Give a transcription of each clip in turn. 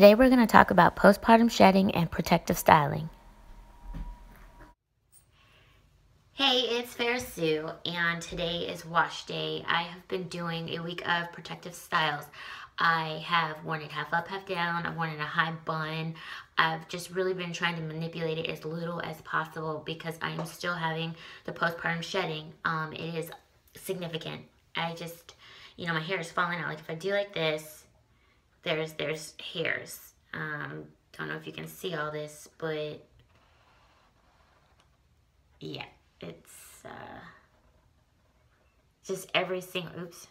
Today we're going to talk about postpartum shedding and protective styling. Hey, it's Farasue, and today is wash day. I have been doing a week of protective styles. I have worn it half up, half down. I've worn it a high bun. I've just really been trying to manipulate it as little as possible because I am still having the postpartum shedding. Um, it is significant. I just, you know, my hair is falling out. Like if I do like this, there's there's hairs. Um, don't know if you can see all this, but yeah, it's uh, just every single, oops,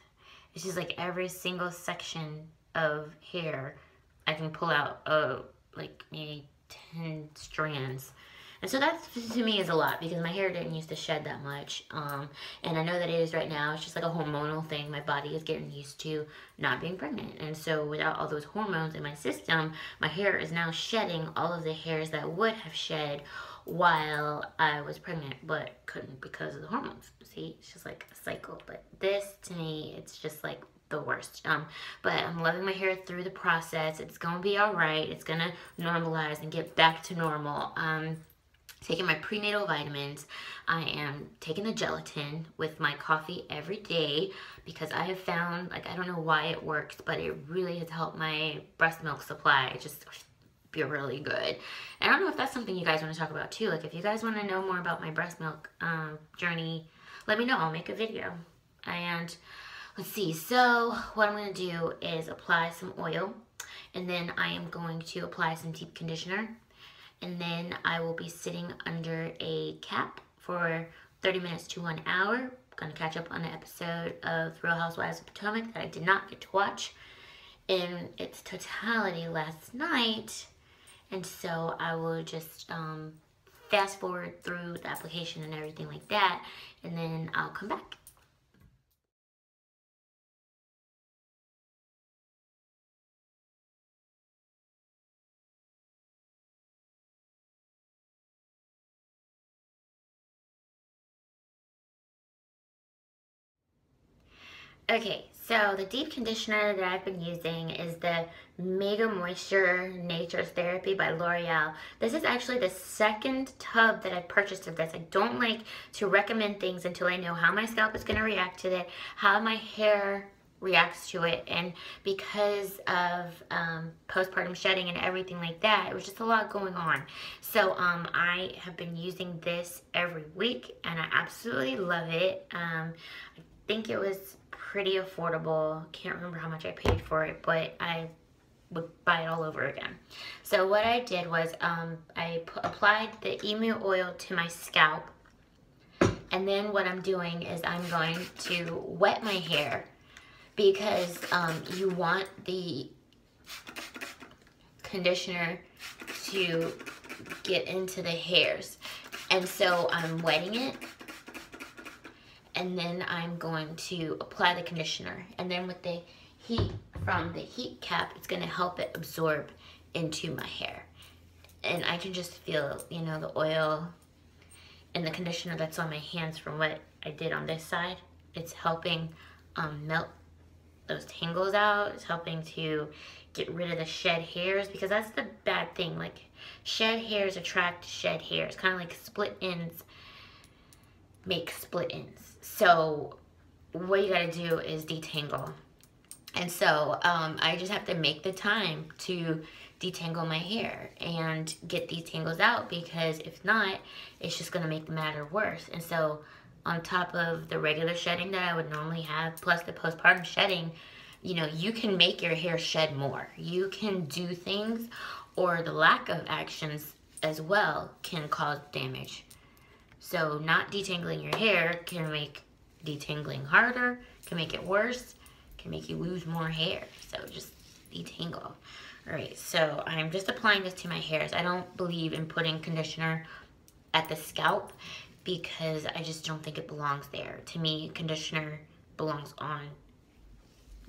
it's just like every single section of hair I can pull out, uh, like maybe 10 strands. And so that to me is a lot because my hair didn't used to shed that much. Um, and I know that it is right now. It's just like a hormonal thing. My body is getting used to not being pregnant. And so without all those hormones in my system, my hair is now shedding all of the hairs that would have shed while I was pregnant but couldn't because of the hormones. See, it's just like a cycle. But this to me, it's just like the worst. Um, but I'm loving my hair through the process. It's gonna be all right. It's gonna normalize and get back to normal. Um, taking my prenatal vitamins. I am taking the gelatin with my coffee every day because I have found, like, I don't know why it works, but it really has helped my breast milk supply. just feel really good. And I don't know if that's something you guys want to talk about too. Like, if you guys want to know more about my breast milk um, journey, let me know. I'll make a video. And let's see. So what I'm going to do is apply some oil. And then I am going to apply some deep conditioner and then I will be sitting under a cap for 30 minutes to one hour. I'm Gonna catch up on an episode of Real Housewives of Potomac that I did not get to watch in its totality last night. And so I will just um, fast forward through the application and everything like that, and then I'll come back. Okay, so the deep conditioner that I've been using is the Mega Moisture Nature's Therapy by L'Oreal. This is actually the second tub that I've purchased of this. I don't like to recommend things until I know how my scalp is going to react to it, how my hair reacts to it and because of um, postpartum shedding and everything like that it was just a lot going on so um, I have been using this every week and I absolutely love it um, think it was pretty affordable. Can't remember how much I paid for it, but I would buy it all over again. So what I did was um, I applied the emu oil to my scalp. And then what I'm doing is I'm going to wet my hair because um, you want the conditioner to get into the hairs. And so I'm wetting it and then I'm going to apply the conditioner. And then with the heat from the heat cap, it's gonna help it absorb into my hair. And I can just feel, you know, the oil and the conditioner that's on my hands from what I did on this side. It's helping um, melt those tangles out. It's helping to get rid of the shed hairs because that's the bad thing. Like shed hairs attract shed hairs, kind of like split ends make split ends. So what you gotta do is detangle. And so um, I just have to make the time to detangle my hair and get these tangles out because if not, it's just gonna make the matter worse. And so on top of the regular shedding that I would normally have, plus the postpartum shedding, you know, you can make your hair shed more. You can do things or the lack of actions as well can cause damage. So not detangling your hair can make detangling harder, can make it worse, can make you lose more hair. So just detangle. All right, so I'm just applying this to my hairs. I don't believe in putting conditioner at the scalp because I just don't think it belongs there. To me, conditioner belongs on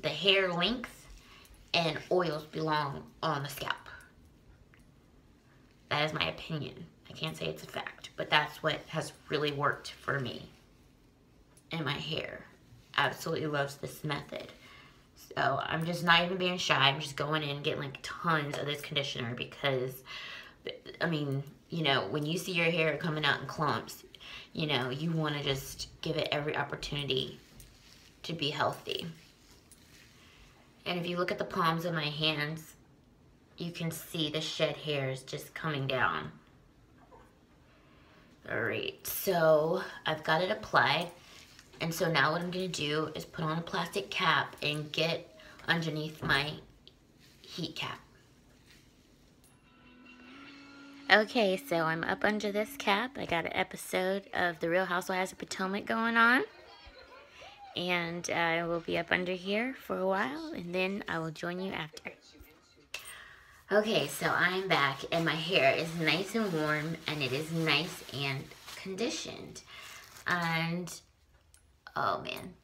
the hair length and oils belong on the scalp. That is my opinion. I can't say it's a fact, but that's what has really worked for me. And my hair absolutely loves this method. So I'm just not even being shy. I'm just going in getting like tons of this conditioner because, I mean, you know, when you see your hair coming out in clumps, you know, you want to just give it every opportunity to be healthy. And if you look at the palms of my hands, you can see the shed hairs just coming down. All right, so I've got it applied. And so now what I'm gonna do is put on a plastic cap and get underneath my heat cap. Okay, so I'm up under this cap. I got an episode of The Real Housewives of Potomac going on. And I will be up under here for a while, and then I will join you after. Okay, so I'm back, and my hair is nice and warm, and it is nice and conditioned. And oh man,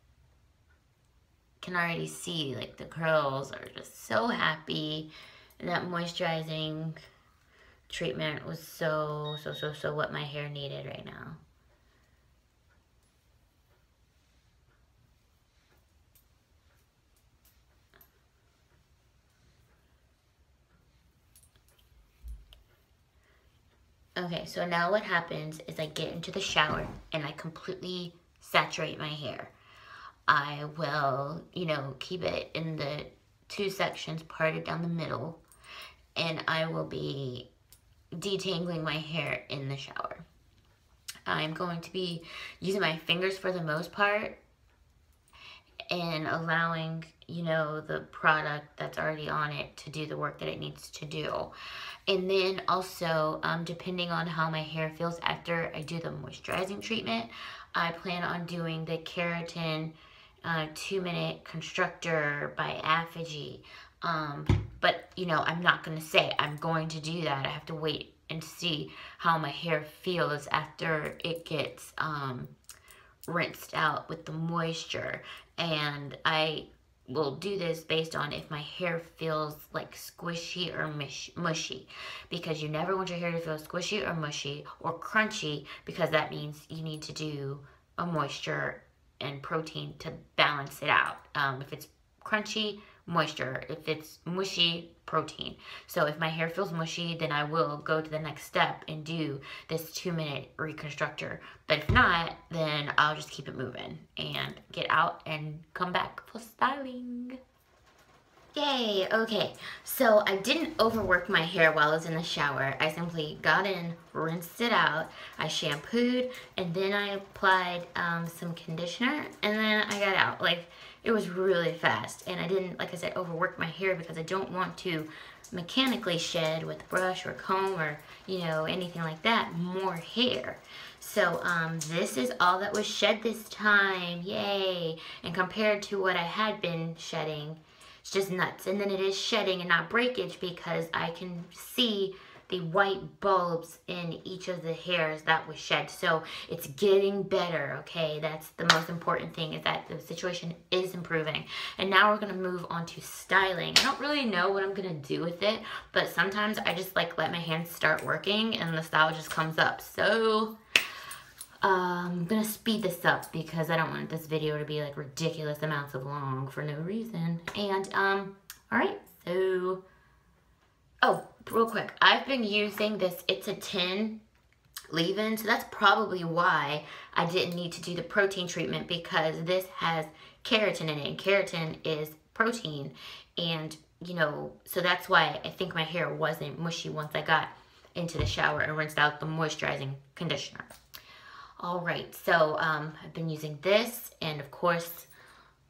can already see like the curls are just so happy. And that moisturizing treatment was so, so, so, so what my hair needed right now. Okay, so now what happens is I get into the shower and I completely saturate my hair. I will, you know, keep it in the two sections parted down the middle and I will be detangling my hair in the shower. I'm going to be using my fingers for the most part and allowing, you know, the product that's already on it to do the work that it needs to do. And then also, um, depending on how my hair feels after I do the moisturizing treatment, I plan on doing the keratin uh, two minute constructor by ApHogee. Um, but, you know, I'm not going to say I'm going to do that. I have to wait and see how my hair feels after it gets um, rinsed out with the moisture. And I will do this based on if my hair feels like squishy or mushy because you never want your hair to feel squishy or mushy or crunchy because that means you need to do a moisture and protein to balance it out. Um, if it's crunchy, moisture. If it's mushy, protein. So if my hair feels mushy, then I will go to the next step and do this two minute reconstructor. But if not, then I'll just keep it moving and get out and come back for styling. Yay, okay. So I didn't overwork my hair while I was in the shower. I simply got in, rinsed it out, I shampooed, and then I applied um, some conditioner, and then I got out. Like, it was really fast. And I didn't, like I said, overwork my hair because I don't want to mechanically shed with a brush or comb or, you know, anything like that, more hair. So um, this is all that was shed this time, yay. And compared to what I had been shedding, it's just nuts. And then it is shedding and not breakage because I can see the white bulbs in each of the hairs that was shed. So it's getting better, okay? That's the most important thing is that the situation is improving. And now we're gonna move on to styling. I don't really know what I'm gonna do with it, but sometimes I just like let my hands start working and the style just comes up. So um, I'm gonna speed this up because I don't want this video to be like ridiculous amounts of long for no reason. And, um, all right, so, oh, real quick, I've been using this It's a 10 leave-in, so that's probably why I didn't need to do the protein treatment because this has keratin in it, and keratin is protein, and, you know, so that's why I think my hair wasn't mushy once I got into the shower and rinsed out the moisturizing conditioner. All right, so um, I've been using this and of course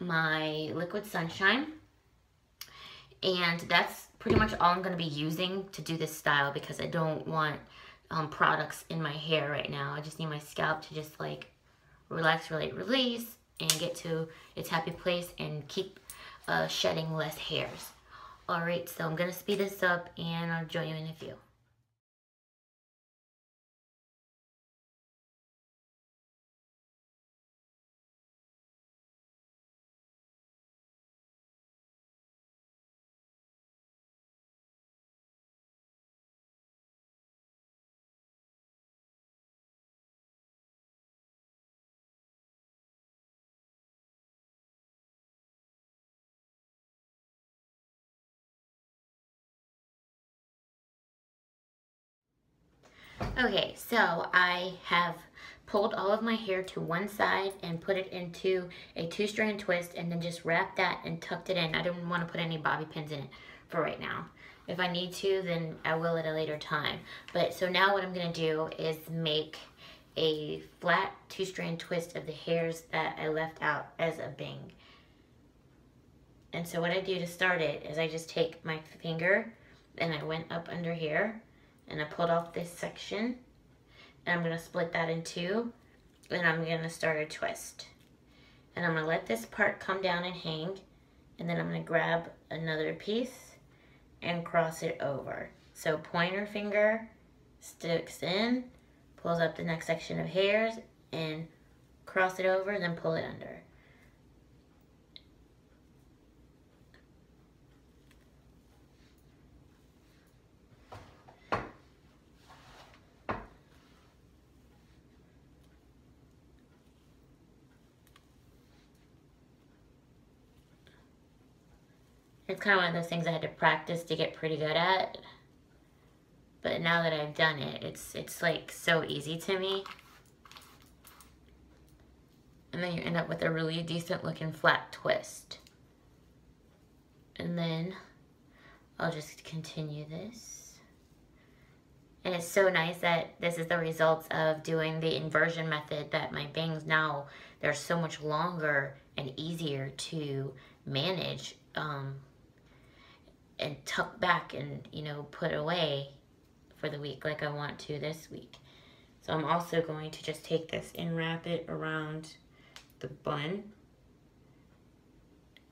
my Liquid Sunshine. And that's pretty much all I'm going to be using to do this style because I don't want um, products in my hair right now. I just need my scalp to just like relax, relate, release and get to its happy place and keep uh, shedding less hairs. All right, so I'm going to speed this up and I'll join you in a few. Okay, so I have pulled all of my hair to one side and put it into a two strand twist and then just wrapped that and tucked it in. I didn't want to put any bobby pins in it for right now. If I need to, then I will at a later time. But so now what I'm gonna do is make a flat two strand twist of the hairs that I left out as a bang. And so what I do to start it is I just take my finger and I went up under here and I pulled off this section and I'm gonna split that in two and I'm gonna start a twist. And I'm gonna let this part come down and hang and then I'm gonna grab another piece and cross it over. So pointer finger sticks in, pulls up the next section of hairs and cross it over, then pull it under. It's kind of one of those things I had to practice to get pretty good at. But now that I've done it, it's it's like so easy to me. And then you end up with a really decent looking flat twist. And then I'll just continue this. And it's so nice that this is the results of doing the inversion method that my bangs now, they're so much longer and easier to manage. Um, and tuck back and, you know, put away for the week like I want to this week. So I'm also going to just take this and wrap it around the bun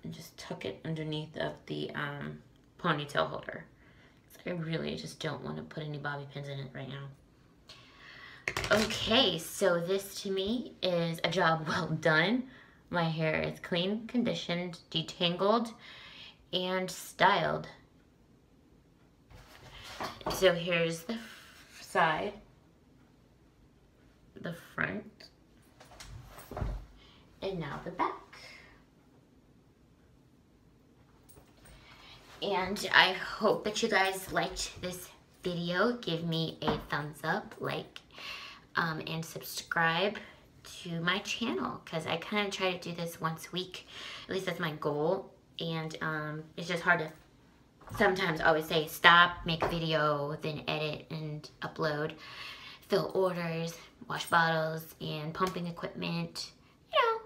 and just tuck it underneath of the um, ponytail holder. I really just don't want to put any bobby pins in it right now. Okay, so this to me is a job well done. My hair is clean, conditioned, detangled, and styled. So here's the side, the front, and now the back. And I hope that you guys liked this video. Give me a thumbs up, like, um, and subscribe to my channel because I kind of try to do this once a week. At least that's my goal. And um, it's just hard to sometimes always say stop, make a video, then edit and upload, fill orders, wash bottles, and pumping equipment, you know,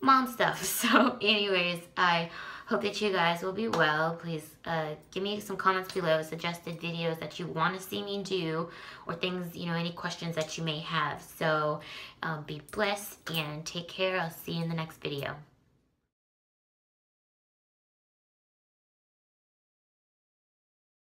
mom stuff. So anyways, I hope that you guys will be well. Please uh, give me some comments below, suggested videos that you want to see me do, or things, you know, any questions that you may have. So um, be blessed and take care. I'll see you in the next video.